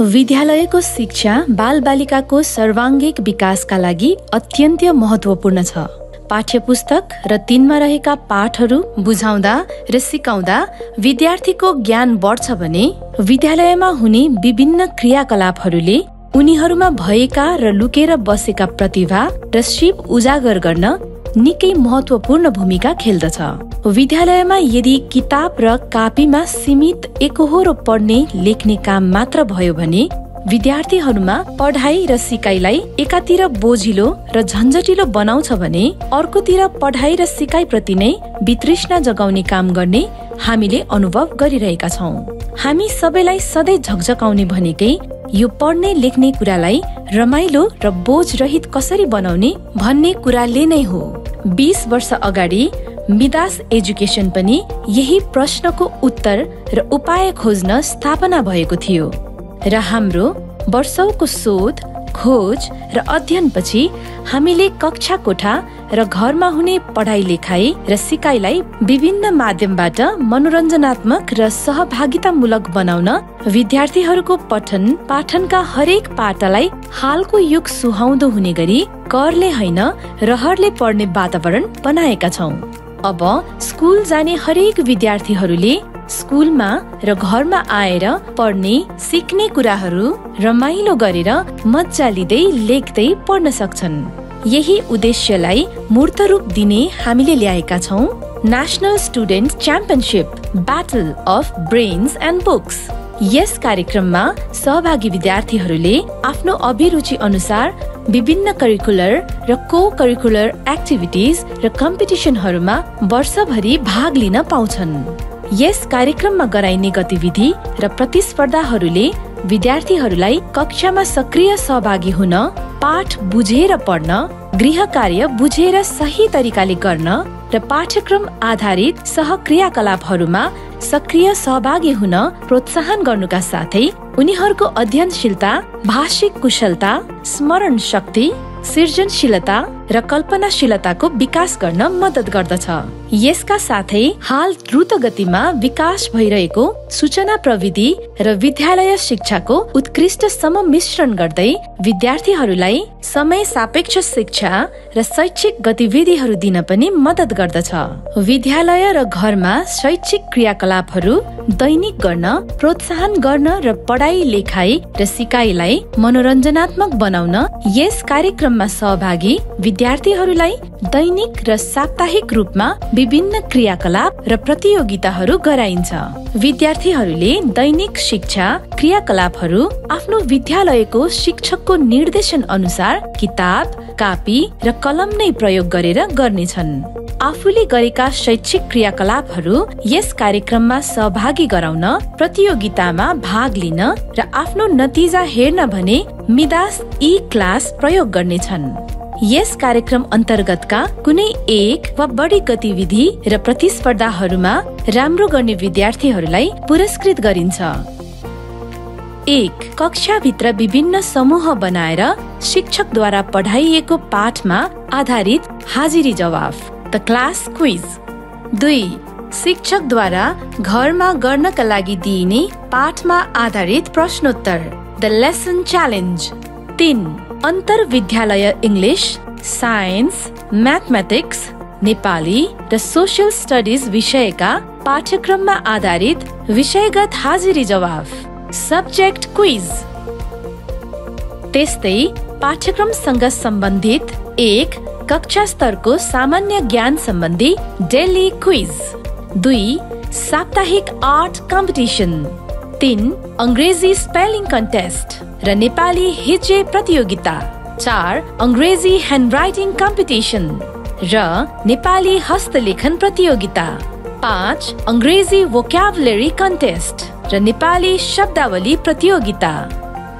विद्यालयको शिक्षा बालबालिकाको सर्वाङ्गिक विकासका लागि अत्यन्त महत्त्वपूर्ण छ। पाठ्य पुस्तक र तिनमा रहेका पाठहरू बुझाउँदा र सिकाउँदा विद्यार्थीको ज्ञान बढ्छ भने विद्यालयमा हुने विभिन्न क्रियाकलापहरूले उनीहरूमा भएका र लुकेर बसेका प्रतिभा र सिप उजागर गर्न निकै महत्वपूर्ण भूमिका खेल्दछ। विद्यालयमा यदि किताब र कापीमा सीमित एकहोरो पढ्ने लेख्ने काम मात्र भयो भने विद्यार्थीहरूमा पढाइ र सिकाइलाई एकातिर बोझिलो र झन्झटिलो बनाउँछ भने अर्कोतिर पढाइ र सिकाइ प्रति नै वितृष्णा जगाउने काम गर्ने हामीले अनुभव गरिरहेका छौँ। हामी सबैलाई सधैँ झकझकाउने भनेकै यो पढ्ने लेख्ने कुरालाई रमाइलो र बोझ रहित कसरी बनाउने भन्ने कुराले नै हो। बिस वर्ष अगाडि मिदास एजुकेसन पनि यही प्रश्नको उत्तर र उपाय खोज्न स्थापना भएको थियो र हाम्रो वर्षौको शोध खोज र अध्ययनपछि हामीले कक्षा कोठा र घरमा हुने पढाइ लेखाइ र सिकाइलाई विभिन्न माध्यमबाट मनोरञ्जनात्मक र सहभागितामूलक बनाउन विद्यार्थीहरूको पठन पाठनका हरेक पाटालाई हालको युग सुहाउँदो हुने गरी करले होइन रहरले पढ्ने वातावरण बनाएका छौँ। अब स्कुल जाने हरेक विद्यार्थीहरूले स्कुलमा र घरमा आएर पढ्ने सिक्ने कुराहरू रमाइलो गरेर मजा लिँदै लेख्दै पढ्न सक्छन्। यही उद्देश्यलाई मूर्त रूप दिने हामीले ल्याएका छौँ national student championship battle of brains and books यस कार्यक्रममा सहभागी विद्यार्थीहरूले आफ्नो अभिरुचि अनुसार विभिन्न करिकुलर र को करिकुलर एक्टिभिटिज र कम्पिटिसनहरूमा वर्षभरि भाग लिन पाउँछन्। यस कार्यक्रममा गराइने गतिविधि र प्रतिस्पर्धाहरूले विद्यार्थीहरूलाई कक्षामा सक्रिय सहभागी हुन पाठ बुझेर पढ्न गृह कार्य बुझेर सही तरिकाले गर्न र पाठ्यक्रम आधारित सहक्रियाकलापहरूमा सक्रिय सहभागी हुन प्रोत्साहन गर्नुका साथै उनीहरूको अध्ययनशीलता भाषिक कुशलता स्मरण शक्ति सृजनशीलता र कल्पनाशीलताको विकास गर्न मद्दत गर्दछ। यसका साथै हाल द्रुत गतिमा विकास भइरहेको सूचना प्रविधि र विद्यालय शिक्षाको उत्कृष्ट सममिश्रण गर्दै विद्यार्थीहरूलाई समय सापेक्ष शिक्षा र शैक्षिक गतिविधिहरू दिन पनि मद्दत गर्दछ। विद्यालय र घरमा शैक्षिक क्रियाकलापहरू दैनिक गर्न प्रोत्साहन गर्न र पढाइ लेखाइ र सिकाइलाई मनोरञ्जनात्मक बनाउन यस कार्यक्रममा सहभागी विद्यार्थीहरूलाई दैनिक र साप्ताहिक रूपमा विभिन्न क्रियाकलाप र प्रतियोगिताहरू गराइन्छ। विद्यार्थीहरूले दैनिक शिक्षा क्रियाकलापहरू आफ्नो विद्यालयको शिक्षकको निर्देशन अनुसार किताब कापी र कलम नै प्रयोग गरेर गर्नेछन्। आफूले गरेका शैक्षिक क्रियाकलापहरू यस कार्यक्रममा सहभागी गराउन प्रतियोगितामा भाग लिन र आफ्नो नतिजा हेर्न भने मिदास ई क्लास प्रयोग गर्नेछन्। यस कार्यक्रम अन्तर्गतका कुनै एक वा बढी गतिविधि र प्रतिस्पर्धाहरूमा राम्रो गर्ने विद्यार्थीहरूलाई पुरस्कृत गरिन्छ। एक कक्षाभित्र विभिन्न समूह बनाएर शिक्षकद्वारा पढाइएको पाठमा आधारित हाजिरी जवाफ द क्लास क्विज। दुई शिक्षकद्वारा घरमा गर्नका लागि दिइने पाठमा आधारित प्रश्नोत्तर द लेसन च्यालेन्ज। तिन अन्तर विद्यालय इङ्ग्लिस साइन्स म्याथमेटिक्स नेपाली र सोसियल स्टडिज विषयका पाठ्यक्रममा आधारित विषयगत हाजिरी जवाफ। सब्जेक्ट क्विज त्यस्तै पाठ्यक्रमसँग सम्बन्धित एक कक्षा स्तरको सामान्य ज्ञान सम्बन्धी डेली क्विज। दुई, साप्ताहिक आर्ट कम्पिटिसन। तिन, अङ्ग्रेजी स्पेलिङ कन्टेस्ट। र नेपाली हिजे प्रतियोगिता चार अङ्ग्रेजी ह्यान्ड राइटिङ कम्पिटिसन र नेपाली हस्तलेखन प्रतियोगिता पाँच अङ्ग्रेजी वोक्याबुलरी कन्टेस्ट र नेपाली शब्दावली प्रतियोगिता।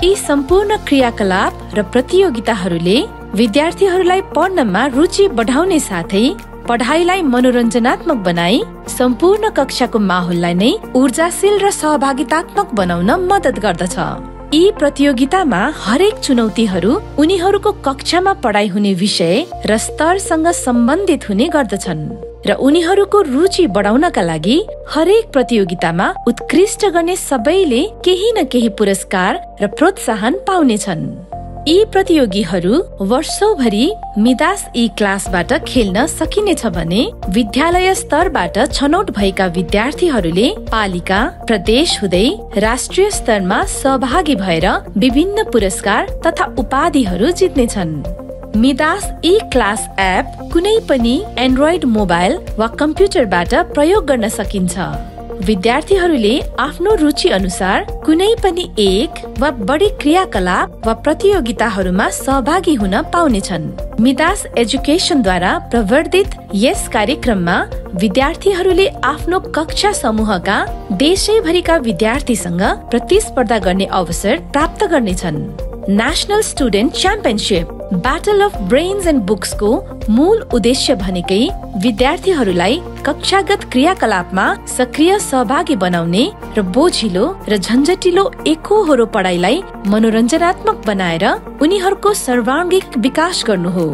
यी सम्पूर्ण क्रियाकलाप र प्रतियोगिताहरूले विद्यार्थीहरूलाई पढ्नमा रुचि बढाउने साथै पढाइलाई मनोरञ्जनात्मक बनाई सम्पूर्ण कक्षाको माहौललाई नै ऊर्जाशील र सहभागितात्मक बनाउन मद्दत गर्दछ। यी प्रतियोगितामा हरेक चुनौतीहरू उनीहरूको कक्षामा पढाइ हुने विषय र स्तरसँग सम्बन्धित हुने गर्दछन् र उनीहरूको रुचि बढाउनका लागि हरेक प्रतियोगितामा उत्कृष्ट गर्ने सबैले केही न केही पुरस्कार र प्रोत्साहन पाउनेछन्। यी प्रतियोगीहरू वर्षौभरि मिदास ई क्लासबाट खेल्न सकिनेछ भने विद्यालय स्तरबाट छनौट भएका विद्यार्थीहरूले पालिका प्रदेश हुँदै राष्ट्रिय स्तरमा सहभागी भएर विभिन्न पुरस्कार तथा उपाधिहरू जित्नेछन्। मिदास ई क्लास एप कुनै पनि एन्ड्रोइड मोबाइल वा कम्प्युटरबाट प्रयोग गर्न सकिन्छ। विद्यार्थीहरूले आफ्नो रुचि अनुसार कुनै पनि एक वा बढी क्रियाकलाप वा प्रतियोगिताहरूमा सहभागी हुन पाउनेछन्। मिदास एजुकेसनद्वारा प्रवर्धित यस कार्यक्रममा विद्यार्थीहरूले आफ्नो कक्षा समूहका देशैभरिका विद्यार्थीसँग प्रतिस्पर्धा गर्ने अवसर प्राप्त गर्नेछन्। National student championship battle of brains and बुक्सको मूल उद्देश्य भनेकै विद्यार्थीहरूलाई कक्षागत क्रियाकलापमा सक्रिय सहभागी बनाउने र बोझिलो र झन्झटिलो एकहोरो पढाइलाई मनोरञ्जनात्मक बनाएर उनीहरूको सर्वाङ्गिक विकास गर्नु हो।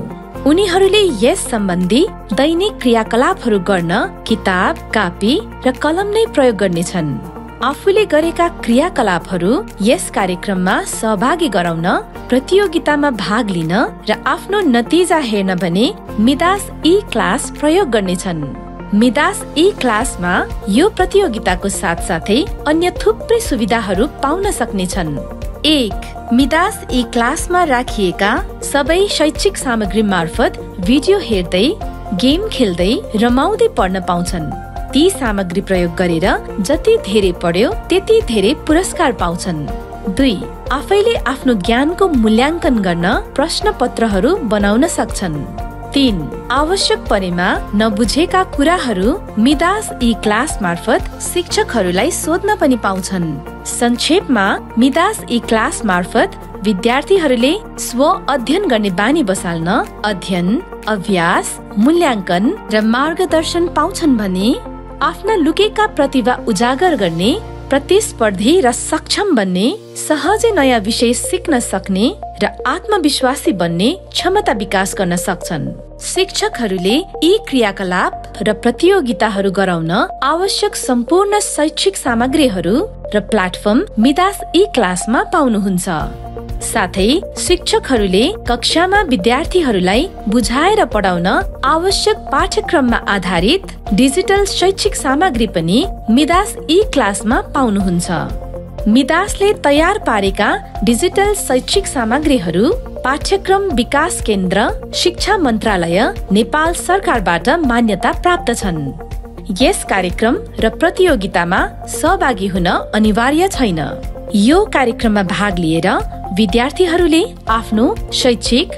उनीहरूले यस सम्बन्धी दैनिक क्रियाकलापहरू गर्न किताब कापी र कलम नै प्रयोग गर्नेछन्। आफूले गरेका क्रियाकलापहरू यस कार्यक्रममा सहभागी गराउन प्रतियोगितामा भाग लिन र आफ्नो नतिजा हेर्न भने मिदास ई क्लास प्रयोग गर्नेछन्। मिदास ई क्लासमा यो प्रतियोगिताको साथ साथै अन्य थुप्रै सुविधाहरू पाउन सक्नेछन्। एक मिदास ई क्लासमा राखिएका सबै शैक्षिक सामग्री मार्फत भिडियो हेर्दै गेम खेल्दै रमाउँदै पढ्न पाउँछन्। ती सामग्री प्रयोग गरेर जति धेरै पढ्यो त्यति धेरै पुरस्कार पाउँछन्। दुई आफैले आफ्नो ज्ञानको मूल्याङ्कन गर्न प्रश्न पत्रहरू बनाउन सक्छन्। तिन आवश्यक परेमा नबुझेका कुराहरू मिदास ई क्लास मार्फत शिक्षकहरूलाई सोध्न पनि पाउँछन्। संक्षेपमा मिदास ई क्लास मार्फत विद्यार्थीहरूले स्व अध्ययन गर्ने बानी बसाल्न अध्ययन अभ्यास मूल्याङ्कन र मार्गदर्शन पाउँछन् भने आफ्ना लुकेका प्रतिभा उजागर गर्ने प्रतिस्पर्धी र सक्षम बन्ने सहजै नयाँ विषय सिक्न सक्ने र आत्मविश्वासी बन्ने क्षमता विकास गर्न सक्छन्। शिक्षकहरूले यी क्रियाकलाप र प्रतियोगिताहरू गराउन आवश्यक सम्पूर्ण शैक्षिक सामग्रीहरू र प्लेटफर्म मिदास ई क्लासमा पाउनुहुन्छ। साथै शिक्षकहरूले कक्षामा विद्यार्थीहरूलाई बुझाएर पढाउन आवश्यक पाठ्यक्रममा आधारित डिजिटल शैक्षिक सामग्री पनि मिदास ई क्लासमा पाउनुहुन्छ। मिदासले तयार पारेका डिजिटल शैक्षिक सामग्रीहरू पाठ्यक्रम विकास केन्द्र शिक्षा मन्त्रालय नेपाल सरकारबाट मान्यता प्राप्त छन्। यस कार्यक्रम र प्रतियोगितामा सहभागी हुन अनिवार्य छैन। यो कार्यक्रममा भाग लिएर विद्यार्थीहरूले आफ्नो शैक्षिक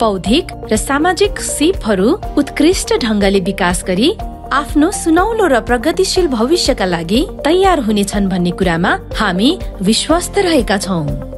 बौद्धिक र सामाजिक सिपहरू उत्कृष्ट ढङ्गले विकास गरी आफ्नो सुनौलो र प्रगतिशील भविष्यका लागि तयार हुनेछन् भन्ने कुरामा हामी विश्वस्त रहेका छौँ।